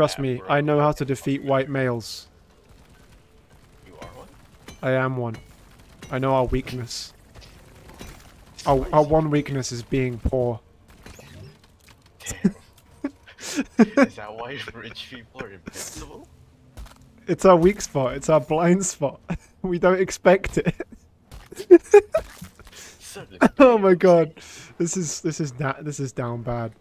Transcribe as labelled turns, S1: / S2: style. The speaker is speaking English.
S1: Trust me, I know how to defeat white males.
S2: You are one.
S1: I am one. I know our weakness. Our, our one weakness is being poor.
S2: Is that why rich people are invincible?
S1: It's our weak spot. It's our blind spot. We don't expect it. Oh my god, this is this is that this is down bad.